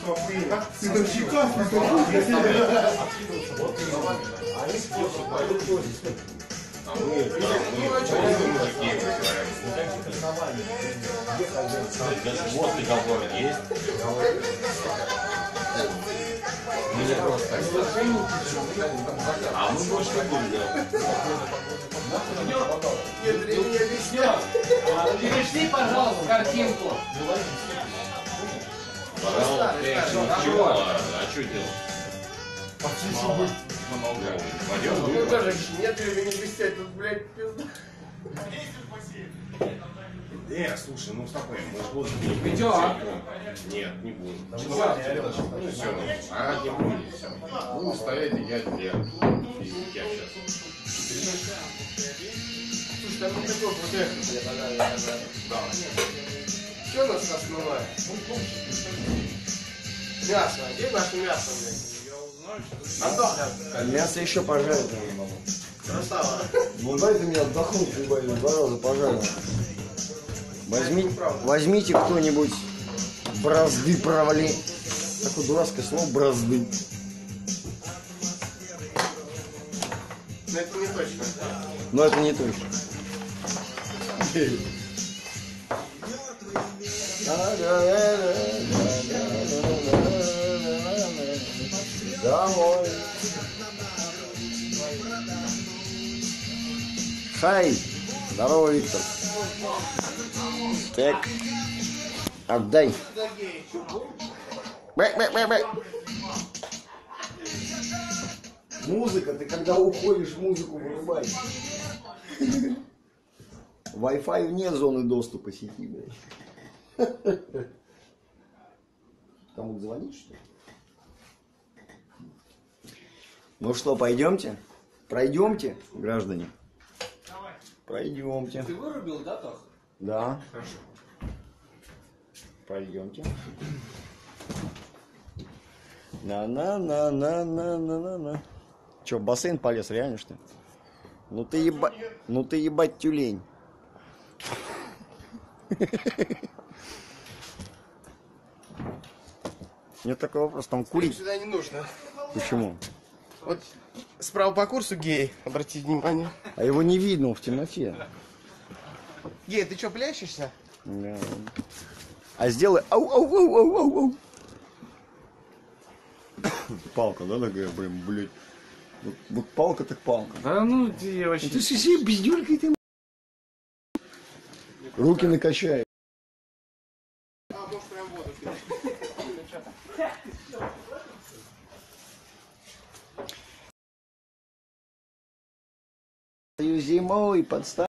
охуенно. Ты там чекас, ты там я тебя... А если просто пойдут. А мы, да, мы, мы мужики, мы говорим. Вот договор есть. Мне просто А мы больше не будем делать. Нет, ты не объяснял. Перешли, пожалуйста, картинку. Пожалуйста? А что делать? Пойдем, Ну тоже нет времени блестять, тут, блядь, пизда. Э, слушай, ну успокой, мы же будем не будем. Идём. Нет, не будем. Ну все, а не будем, все. Будем стоять и я, я, и я сейчас. Слушай, там не такой вот эхо, блядь, да, да, да. Что нас основное? Мясо, где наше мясо, блядь? Антоха, Мясо еще пожарить не могу. сало. Ну дайте мне отдохнуть, ебать, я два раза пожарил. Возьми, возьмите кто-нибудь бразды провали. Такое дурацкое слово бразды. Но это не точно. Но это не точно. Домой. Хай. Здорово, Виктор. Так. Отдай. Бэ, бэ, бэ, бэ. Музыка, ты когда уходишь, музыку вырубай. Wi-Fi вне зоны доступа сети, блядь. Кому-то звонишь, что ли? Ну что, пойдемте? Пройдемте, граждане? Пройдемте. Ты вырубил, да, Тох? Да. Пройдемте. На-на-на-на-на-на-на. Че, в бассейн полез, реально что ли? Ну ты еба... Ну ты ебать тюлень. Нет такой вопрос, там курить. Сюда не нужно. Почему? Вот справа по курсу гей, обратите внимание. А его не видно в темноте. Гей, ты что, плящешься? Да. А сделай ау ау ау ау ау ау. Палка, да, такая, прям, блядь. Вот, вот палка так палка. Да ну ты вообще... Ты сиси, пиздюлька ты. Руки накачай. А, может прям воду Зимой подставь.